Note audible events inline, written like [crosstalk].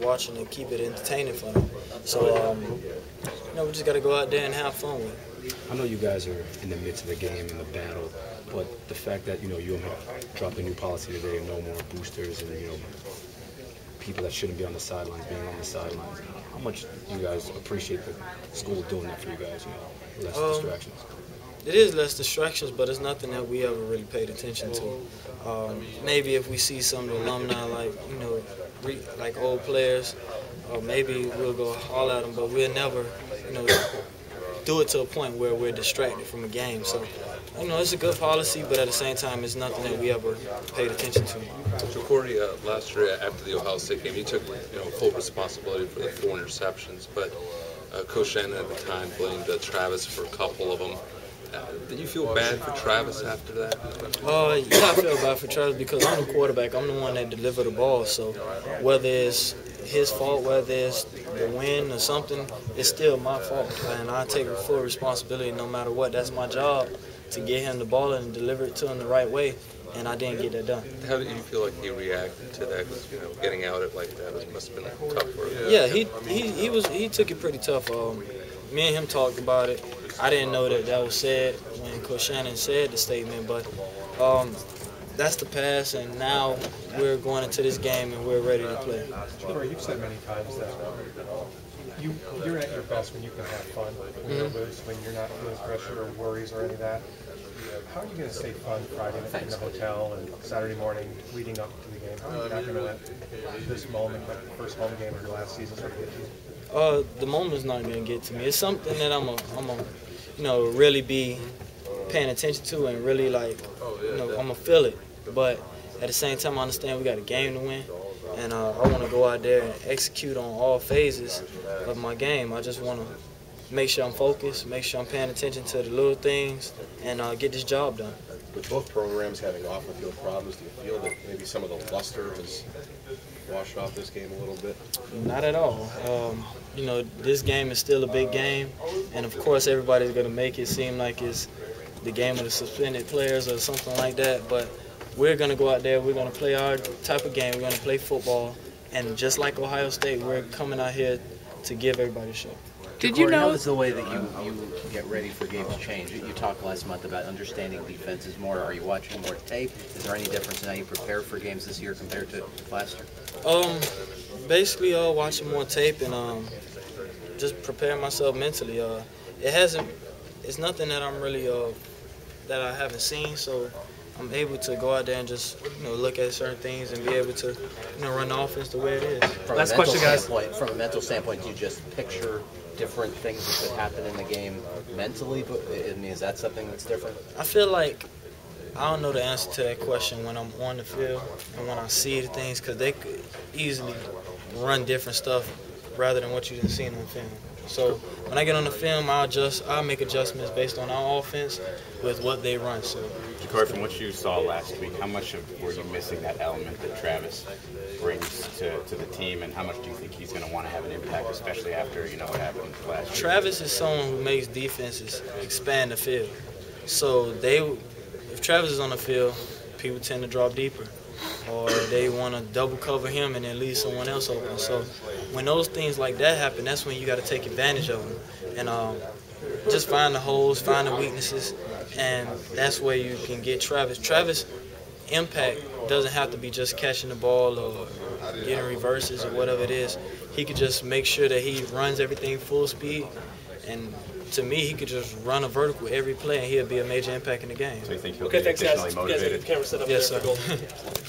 watching and keep it entertaining for them. So, um, you know, we just got to go out there and have fun with it. I know you guys are in the midst of the game and the battle, but the fact that you know you dropped a new policy today, no more boosters, and you know people that shouldn't be on the sidelines being on the sidelines. How much do you guys appreciate the school doing that for you guys? You know, less um, distractions. It is less distractions, but it's nothing that we ever really paid attention to. Um, maybe if we see some alumni, like you know, re, like old players, or maybe we'll go haul at them, but we'll never, you know, do it to a point where we're distracted from a game. So, you know, it's a good policy, but at the same time, it's nothing that we ever paid attention to. So, Corey, uh, last year after the Ohio State game, you took you know full responsibility for the four interceptions, but uh, Coach Shannon at the time blamed uh, Travis for a couple of them. Uh, did you feel bad for Travis after that? Uh, yeah, I feel bad for Travis because I'm the quarterback. I'm the one that delivered the ball. So whether it's his fault, whether it's the win or something, it's still my fault. And I take full responsibility no matter what. That's my job to get him the ball and deliver it to him the right way. And I didn't get that done. How did you feel like he reacted to that? Because You know, getting out it like that it must have been tough for him. Yeah, he he he was he took it pretty tough. Um, me and him talked about it. I didn't know that that was said when Coach Shannon said the statement, but um, that's the past, and now we're going into this game and we're ready to play. Leroy, you've said many times that you, you're at your best when you can have fun, when you're mm-hmm. loose, when you're not feeling pressure or worries or any of that. How are you going to stay fun Friday night in the hotel and Saturday morning leading up to the game? How are you not going to let this moment, like the first home game of your last season, sort of get you? Uh, the moment's not going to get to me. It's something that I'm a, I'm a, you know, really be paying attention to and really like, you know, I'm gonna feel it. But at the same time, I understand we got a game to win, and uh, I want to go out there and execute on all phases of my game. I just want to make sure I'm focused, make sure I'm paying attention to the little things, and uh, get this job done. With both programs having off-the-field problems, do you feel that maybe some of the luster has washed off this game a little bit? Not at all. Um, you know, this game is still a big game, and of course everybody's going to make it seem like it's the game of the suspended players or something like that, but we're going to go out there, we're going to play our type of game, we're going to play football, and just like Ohio State, we're coming out here to give everybody a show. Did you know? How does the way that you, you get ready for games change? You talked last month about understanding defenses more. Are you watching more tape? Is there any difference in how you prepare for games this year compared to last year? Um, basically, uh, watching more tape and um, just preparing myself mentally. Uh, it hasn't. It's nothing that I'm really uh, that I haven't seen, so I'm able to go out there and just you know look at certain things and be able to you know run the offense the way it is. From Last question, guys. From a mental standpoint, do you just picture different things that could happen in the game mentally? But I mean, is that something that's different? I feel like I don't know the answer to that question when I'm on the field and when I see the things because they could easily run different stuff rather than what you've seen on film. So when I get on the film, I'll adjust, I'll make adjustments based on our offense with what they run. So, Corey, from what you saw last week, how much of, were you missing that element that Travis brings to, to the team, and how much do you think he's going to want to have an impact, especially after you know what happened last year? Travis is someone who makes defenses expand the field. So they, if Travis is on the field, people tend to drop deeper or they want to double cover him and then leave someone else open. So when those things like that happen, that's when you got to take advantage of them and um, just find the holes, find the weaknesses, and that's where you can get Travis. Travis impact doesn't have to be just catching the ball or getting reverses or whatever it is. He could just make sure that he runs everything full speed and to me, he could just run a vertical every play, and he'd be a major impact in the game. So you think he'll okay, be thanks, additionally guys. motivated? You guys get the camera set up yes, there sir. [laughs]